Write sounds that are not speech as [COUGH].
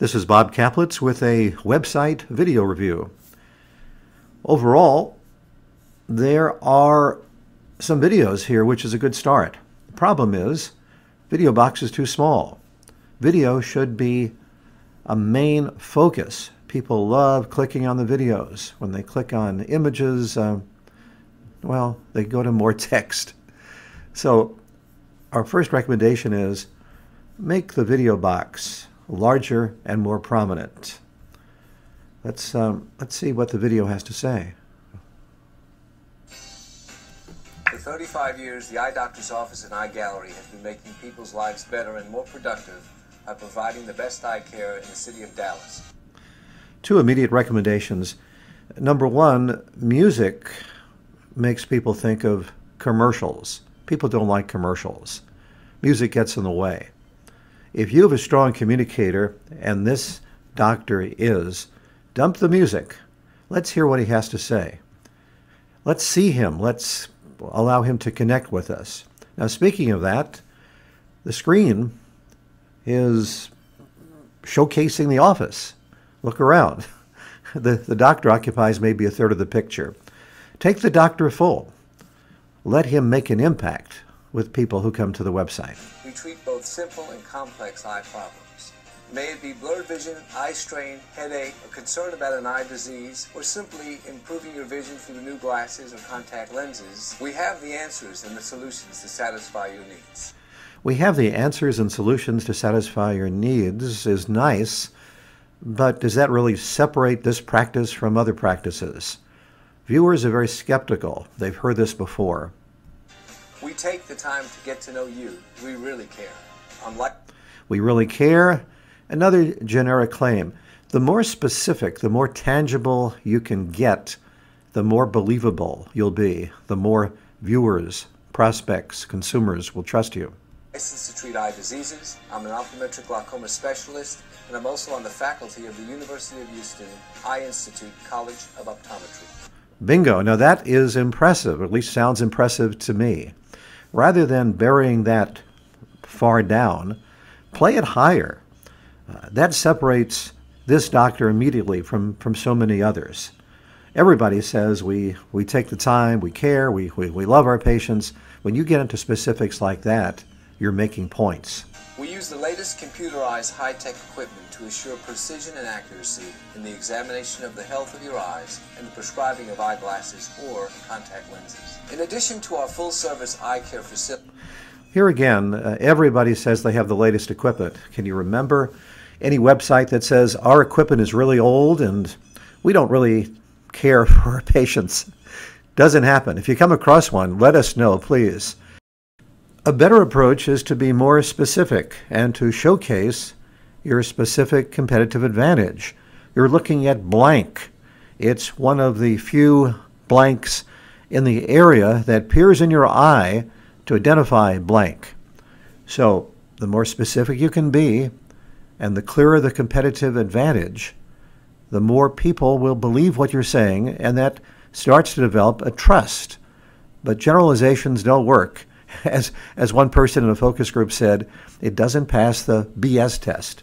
This is Bob Kaplitz with a website video review. Overall, there are some videos here, which is a good start. The problem is, video box is too small. Video should be a main focus. People love clicking on the videos. When they click on images, uh, well, they go to more [LAUGHS] text. So our first recommendation is make the video box larger and more prominent. Let's, um, let's see what the video has to say. For 35 years, the eye doctor's office and eye gallery have been making people's lives better and more productive by providing the best eye care in the city of Dallas. Two immediate recommendations. Number one, music makes people think of commercials. People don't like commercials. Music gets in the way. If you have a strong communicator, and this doctor is, dump the music. Let's hear what he has to say. Let's see him. Let's allow him to connect with us. Now, speaking of that, the screen is showcasing the office. Look around. [LAUGHS] The, the doctor occupies maybe a third of the picture. Take the doctor full. Let him make an impact with people who come to the website. We treat both simple and complex eye problems. May it be blurred vision, eye strain, headache, a concern about an eye disease, or simply improving your vision through new glasses or contact lenses, we have the answers and the solutions to satisfy your needs. We have the answers and solutions to satisfy your needs is nice, but does that really separate this practice from other practices? Viewers are very skeptical. They've heard this before. Take the time to get to know you. We really care. Unlike we really care. Another generic claim. The more specific, the more tangible you can get, the more believable you'll be, the more viewers, prospects, consumers will trust you. Licensed to treat eye diseases. I'm an optometric glaucoma specialist, and I'm also on the faculty of the University of Houston Eye Institute College of Optometry. Bingo. Now that is impressive, at least sounds impressive to me. Rather than burying that far down, play it higher. Uh, that separates this doctor immediately from, from so many others. Everybody says we, we take the time, we care, we, we, we love our patients. When you get into specifics like that, you're making points. Use the latest computerized high-tech equipment to assure precision and accuracy in the examination of the health of your eyes and the prescribing of eyeglasses or contact lenses. In addition to our full-service eye care facility, here again, uh, everybody says they have the latest equipment. Can you remember any website that says our equipment is really old and we don't really care [LAUGHS] for our patients? Doesn't happen. If you come across one, let us know, please. A better approach is to be more specific and to showcase your specific competitive advantage. You're looking at blank. It's one of the few blanks in the area that peers in your eye to identify blank. So the more specific you can be and the clearer the competitive advantage, the more people will believe what you're saying and that starts to develop a trust. But generalizations don't work. [LAUGHS] As, as one person in a focus group said, it doesn't pass the BS test.